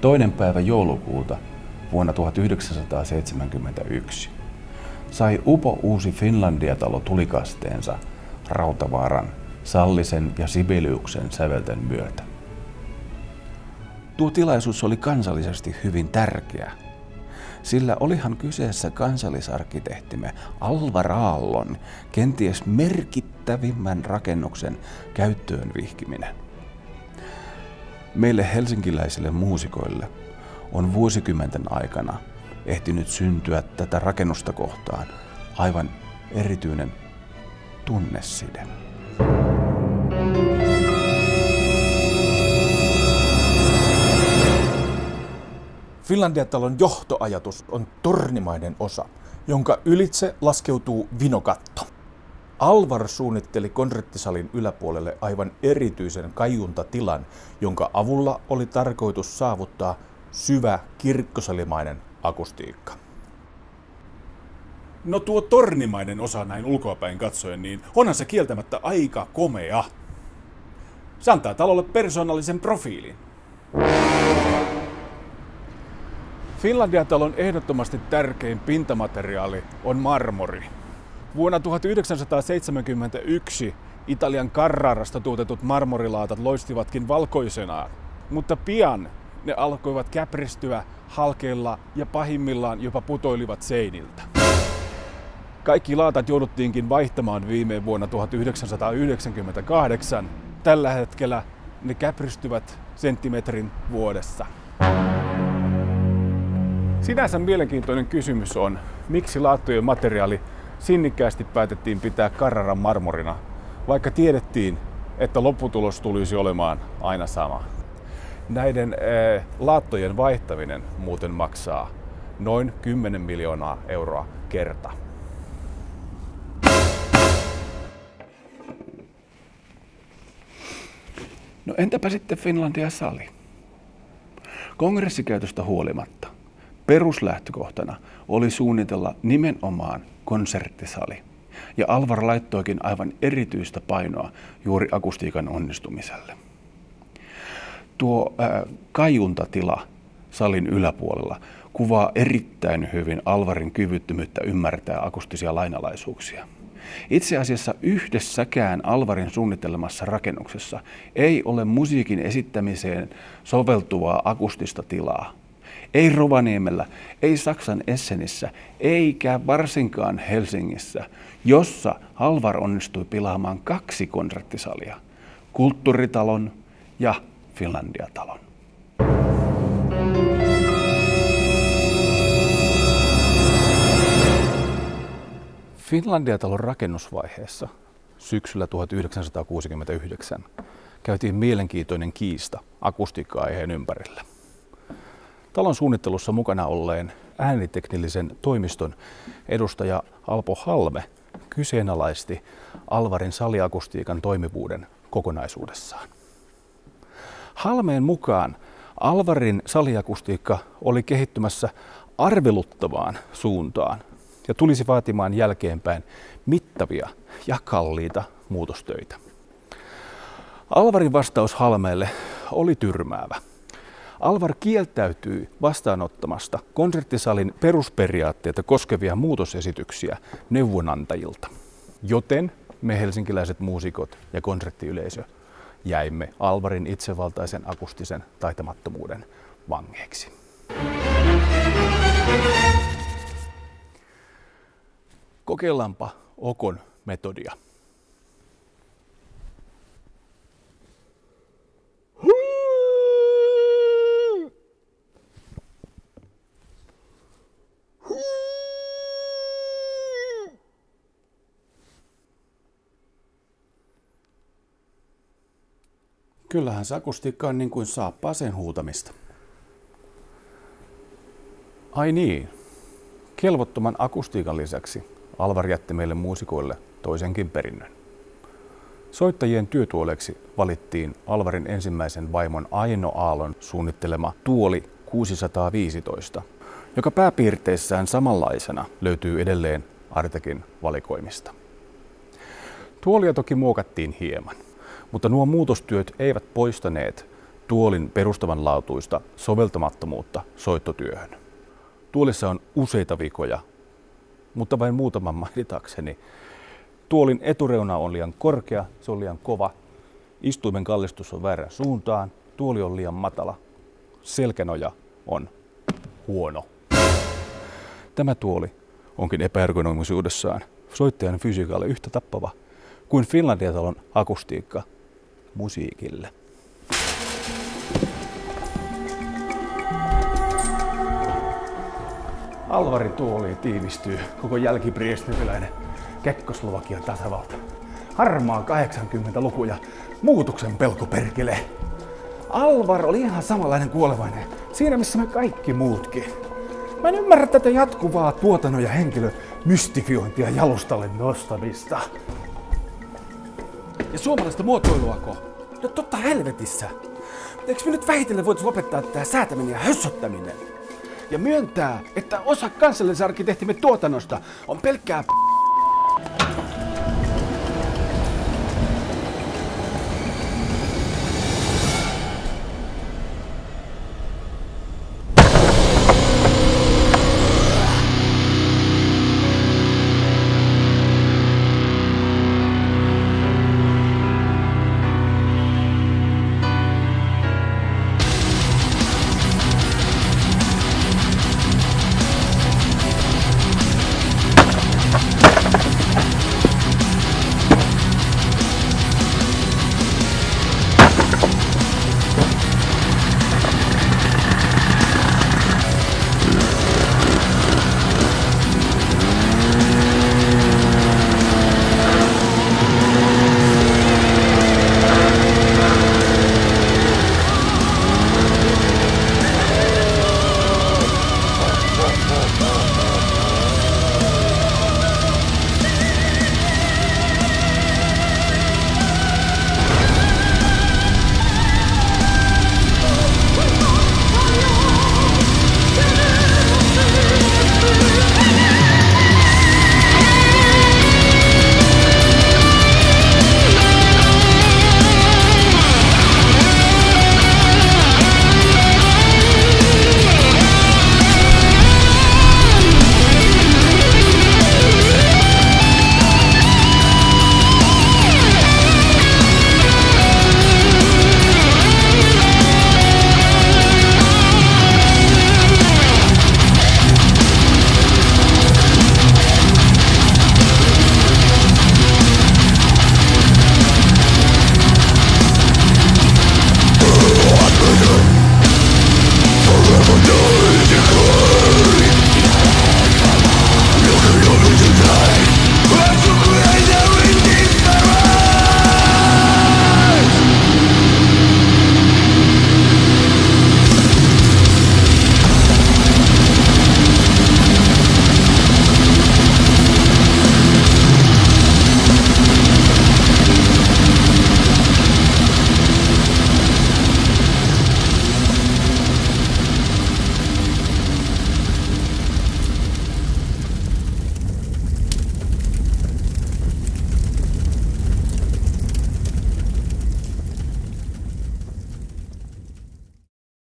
toinen päivä joulukuuta vuonna 1971 sai Upo Uusi Finlandia-talo tulikasteensa Rautavaaran, Sallisen ja Sibeliuksen sävelten myötä. Tuo tilaisuus oli kansallisesti hyvin tärkeä, sillä olihan kyseessä kansallisarkkitehtimme Alvar Aallon kenties merkittävimmän rakennuksen käyttöön vihkiminen. Meille helsinkiläisille muusikoille on vuosikymmenten aikana ehtinyt syntyä tätä rakennusta kohtaan aivan erityinen tunneside. Finlandia-talon johtoajatus on tornimainen osa, jonka ylitse laskeutuu vinokatto. Alvar suunnitteli konserttisalin yläpuolelle aivan erityisen kaiuntatilan, jonka avulla oli tarkoitus saavuttaa syvä kirkkosalimainen akustiikka. No tuo tornimainen osa näin ulkoapäin katsoen, niin onhan se kieltämättä aika komea. Se antaa talolle persoonallisen profiilin. Finlandia-talon ehdottomasti tärkein pintamateriaali on marmori. Vuonna 1971 Italian Carrarasta tuotetut marmorilaatat loistivatkin valkoisenaan, mutta pian ne alkoivat käpristyä, halkeilla ja pahimmillaan jopa putoilivat seiniltä. Kaikki laatat jouduttiinkin vaihtamaan viime vuonna 1998. Tällä hetkellä ne käpristyvät senttimetrin vuodessa. Sinänsä mielenkiintoinen kysymys on, miksi laattojen materiaali sinnikkäästi päätettiin pitää Carraran marmorina, vaikka tiedettiin, että lopputulos tulisi olemaan aina sama. Näiden äh, laattojen vaihtaminen muuten maksaa noin 10 miljoonaa euroa kerta. No entäpä sitten Finlandia sali? Kongressikäytöstä huolimatta peruslähtökohtana oli suunnitella nimenomaan konserttisali. Ja Alvar laittoikin aivan erityistä painoa juuri akustiikan onnistumiselle. Tuo äh, kaiuntatila salin yläpuolella kuvaa erittäin hyvin Alvarin kyvyttömyyttä ymmärtää akustisia lainalaisuuksia. Itse asiassa yhdessäkään Alvarin suunnittelemassa rakennuksessa ei ole musiikin esittämiseen soveltuvaa akustista tilaa. Ei Rovaniemellä, ei Saksan Essenissä, eikä varsinkaan Helsingissä, jossa Alvar onnistui pilaamaan kaksi konserttisalia, kulttuuritalon ja Finlandia-talon. Finlandia-talon rakennusvaiheessa syksyllä 1969 käytiin mielenkiintoinen kiista akustiikka-aiheen ympärillä. Talon suunnittelussa mukana olleen ääniteknillisen toimiston edustaja Alpo Halme kyseenalaisti Alvarin saliakustiikan toimivuuden kokonaisuudessaan. Halmeen mukaan Alvarin saliakustiikka oli kehittymässä arveluttavaan suuntaan ja tulisi vaatimaan jälkeenpäin mittavia ja kalliita muutostöitä. Alvarin vastaus Halmeelle oli tyrmäävä. Alvar kieltäytyi vastaanottamasta konserttisalin perusperiaatteita koskevia muutosesityksiä neuvonantajilta. Joten me helsinkiläiset muusikot ja konserttiyleisö jäimme Alvarin itsevaltaisen akustisen taitamattomuuden vangeiksi. Kokeillaanpa Okon metodia. Kyllähän se akustiikka on niin kuin sen huutamista. Ai niin. Kelvottoman akustiikan lisäksi Alvar jätti meille muusikoille toisenkin perinnön. Soittajien työtuoleksi valittiin Alvarin ensimmäisen vaimon Aino Aallon suunnittelema tuoli 615, joka pääpiirteissään samanlaisena löytyy edelleen Artekin valikoimista. Tuolia toki muokattiin hieman, mutta nuo muutostyöt eivät poistaneet tuolin perustavanlaatuista soveltamattomuutta soittotyöhön. Tuolissa on useita vikoja, mutta vain muutaman mainitakseni. Tuolin etureuna on liian korkea, se on liian kova, istuimen kallistus on väärän suuntaan, tuoli on liian matala, selkänoja on huono. Tämä tuoli onkin epäergonomisuudessaan soittajan fysiikalle yhtä tappava kuin Finlandia-talon akustiikka musiikille. Alvarin tuoli tiivistyy koko jälkipriestiniläinen Kekkoslovakian tasavalta. Harmaa 80-luku ja muutuksen pelko perkele. Alvar oli ihan samanlainen kuolevainen, siinä missä me kaikki muutkin. Mä en ymmärrä tätä jatkuvaa tuotannon ja henkilön mystifiointia jalustalle nostamista. Ja suomalaista muotoiluako? No totta helvetissä. Eikö me nyt vähitellen voitu lopettaa tää säätäminen ja hössöttäminen? Ja myöntää, että osa kansallisarkkitehtimme tuotannosta on pelkkää p-